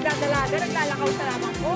nagdadala, naglalakaw sa lamang ko.